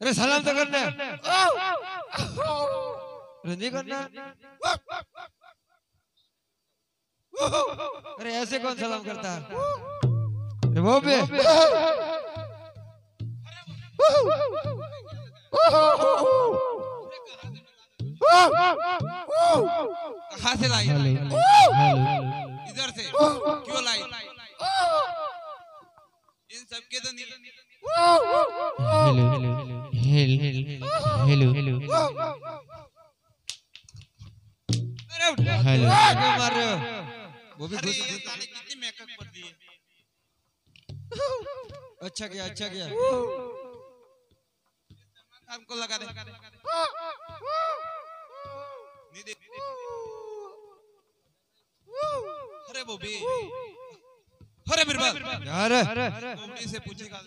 अरे सलाम तो करना अरे नहीं करना। अरे ऐसे कौन सलाम करता है? अरे वो भी। कहाँ से लाई? इधर से। क्यों लाई? इन सबके तो नहीं। हेलो हेलो अरे मार रहे हो वो भी घुस कितनी मेकअप कर दिए अच्छा किया अच्छा किया हमको लगा दे। नहीं दे अरे भी अरे बिरबल यार मम्मी से पूछेगा।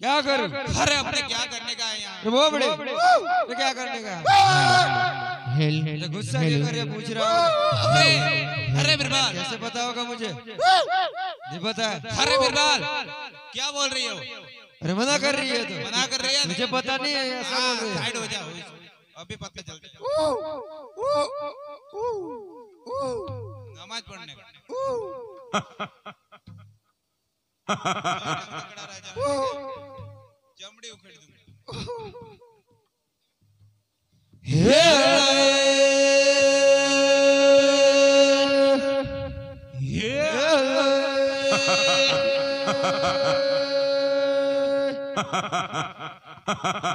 क्या कर? अरे अपने क्या करने का है यहाँ वो बड़े। तो क्या करने का हेल तो गुस्सा क्यों कर रहे हो? पूछ रहा हूँ। अरे अरे बिरबल। कैसे पता होगा मुझे? नहीं पता है। अरे बिरबल क्या बोल रही हो? अरे मना कर रही है तो। मना कर रही है? मुझे पता नहीं है ऐसा बोल रही है। साइड हो जाओ। अभी पता चलता है। नमाज़ पढ़ने का। चमड़ी उखेड़ दूँगा।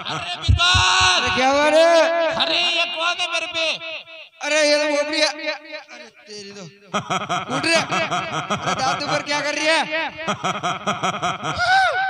अरे बिरबल क्या हुआ रे? अरे ये कौन है मेरे पे? अरे ये तो बोबड़ी है। अरे तेरी तो उठ रे। अरे दादू पर क्या कर रही है?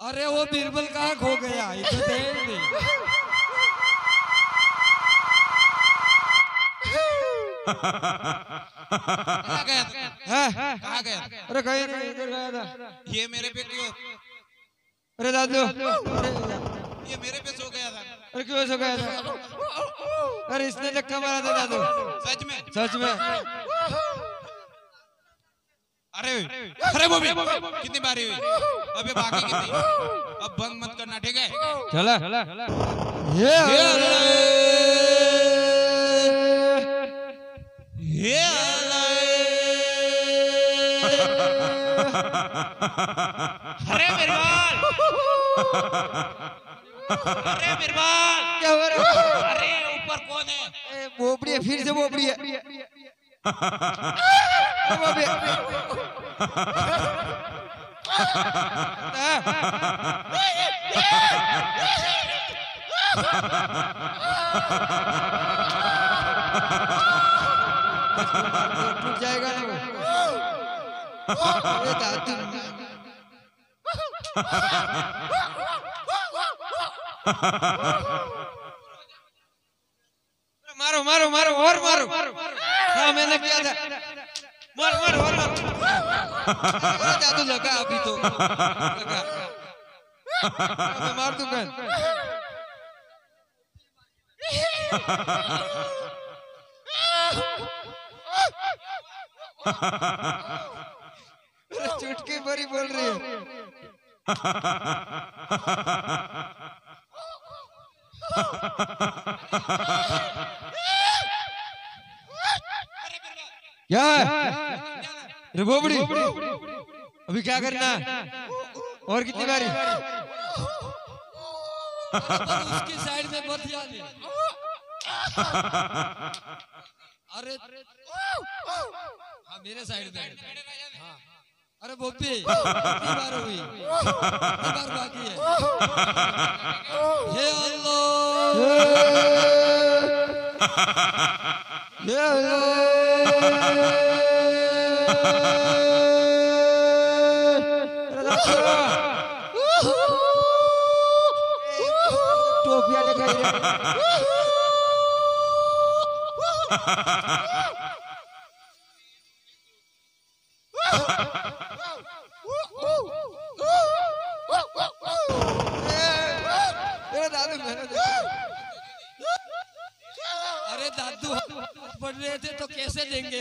अरे वो बीरबल कहाँ खो गया? तो गया? अरे कहीं था ये मेरे पे क्यों? अरे दादू। ये मेरे पे सो गया था। अरे क्यों सो गया था? अरे इसने धक्का मारा था दादू। सच में? सच में। अरे अरे वो भी। कितनी बारी हुई? अबे बाकी कितनी? अब बंद मत करना ठीक है? चला। ये ये अरे बिरबल अरे बिरबल क्या हो रहा है? अरे ऊपर कौन है? ए, बोबड़ी है फिर से बोबड़ी है। बोबड़ी टूट जाएगा ना मारो मारो मारो और मारो। हाँ मैंने किया था? मारो मारो मारो अरे जादू लगा अभी तो। लगा। मैं मार दूँगा। अरे चुटकी भरी बोल रही है। क्या है? बोबड़ी। अभी क्या करना है? और कितनी बारी? उसकी साइड में मत जाने अरे हाँ मेरे साइड में हाँ। अरे बोपी कितनी बार हुई? बार बाकी है? हे अल्लाह। ये रुपया दिखाई अरे दादू देखा। अरे दादू पढ़ रहे थे तो कैसे देंगे?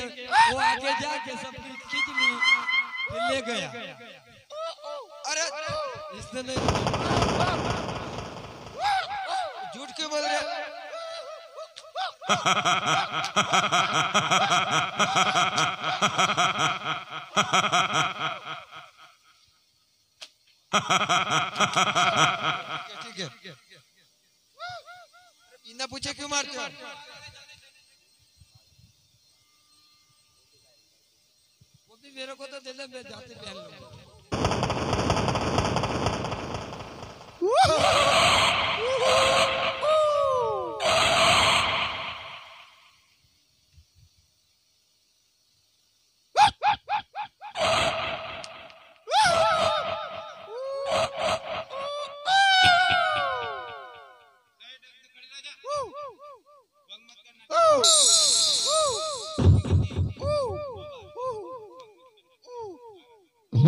वो आगे जाके सब खींच ली ले गया। अरे इसने नहीं झूठ क्यों बोल रहे ठीक है। बिना पूछे क्यों मारते हो वो भी मेरे को तो दे दे मैं जाते पहन लूँगा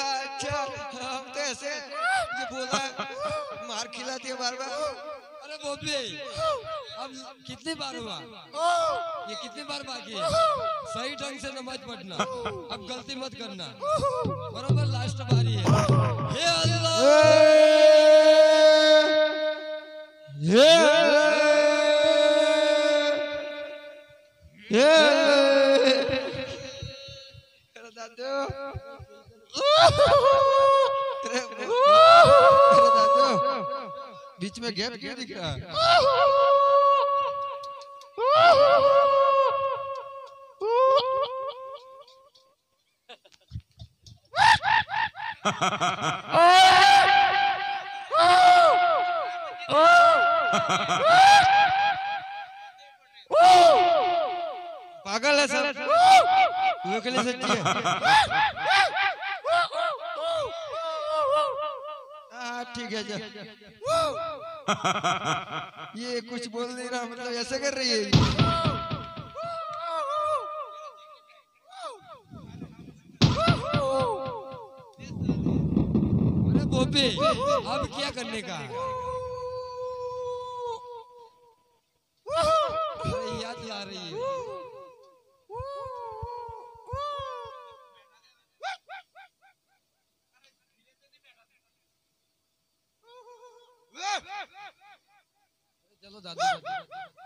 अच्छा हम तो ऐसे ये बोला मार खिलाती है बार बार बोबी अब कितनी बार हुआ? ये कितनी बार बाकी है? सही ढंग से नमाज़ पढ़ना। अब गलती मत करना। बरोबर लास्ट बारी है। हे अल्लाह! अरे दादू अरे अरे दादू बीच में गैप क्यों दिख। रहा है पागल है सर वो के लिए सच्ची है हाँ ठीक है जा। ये कुछ बोल नहीं रहा मतलब ऐसे कर रही है। अरे अब क्या करने का है? अरे याद आ रही है चलो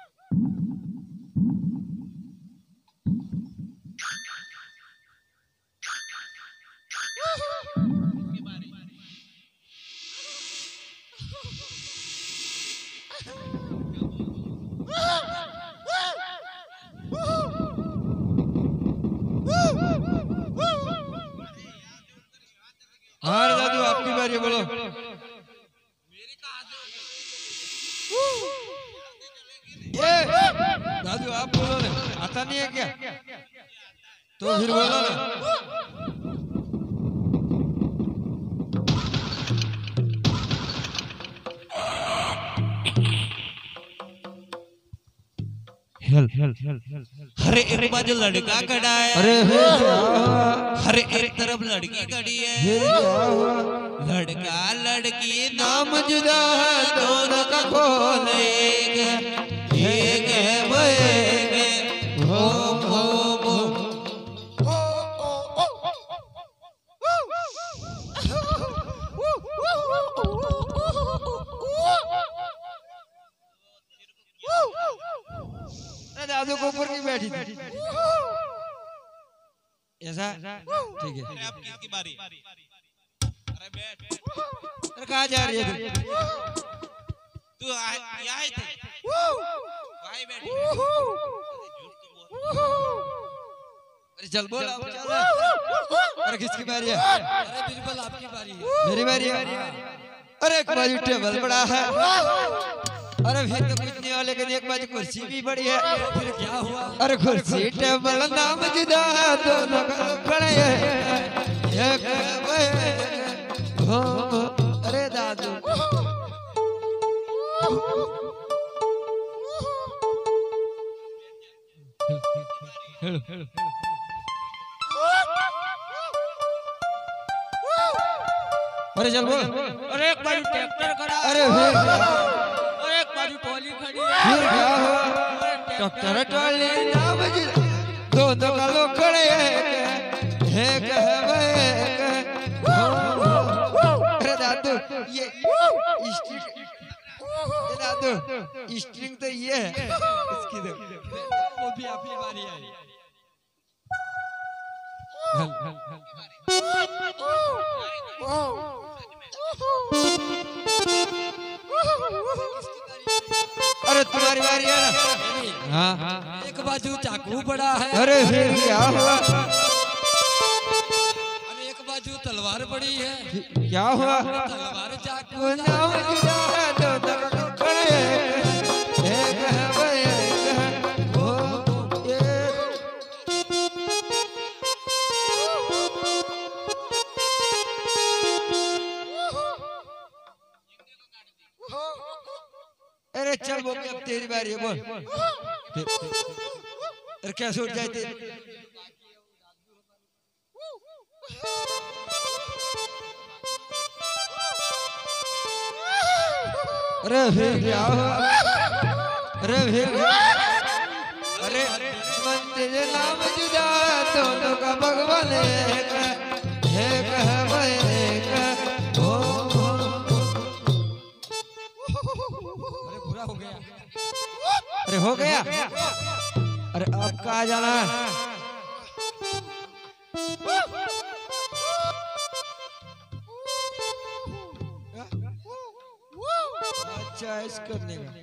तो फिर बोलो ना? हर एक बाजू लड़का खड़ा है। अरे हे हर एक तरफ़ लड़की खड़ी है। लड़का लड़की नाम जुदा है दोनों का खोल है। एक बैठी थी ऐसा ठीक है अब किसकी बारी अरे बैठ अरे कहाँ जा रही है तू? तू आ- यहाँ ही थे बैठी तो अरे चल बोल अरे किसकी बारी है अरे बिरबल आपकी बारी है मेरी बारी है अरे एक बाजू टेबल बड़ा है अरे फिर तो कुछ नहीं हुआ लेकिन एक बाजू कुर्सी भी बड़ी है। फिर क्या हुआ? अरे कुर्सी टेबल नाम जुदा दोनों खड़े अरे दादू। अरे चल बोल। अरे एक बाजू ट्रैक्टर है अरे डॉक्टर टोली नाम जुदा दोनों का लोग खड़े हैं एक है वे अरे दादू ये दादू स्ट्रिंग तो ये है इसकी दो वो भी आपकी बारी है अरे तुम्हारी बारी है। ना एक बाजू चाकू बड़ा है। अरे फिर क्या हुआ एक बाजू तलवार बड़ी है। क्या हुआ? तलवार चाकू चल वो अब तेरी बारी है बोल अरे कैसे उठ जाए तेरी अरे फिर क्या हुआ अरे फिर अरे मंदिर नाम जुदा दोनों हो गया। अरे अब कहा जाना अच्छा इस करने का। ये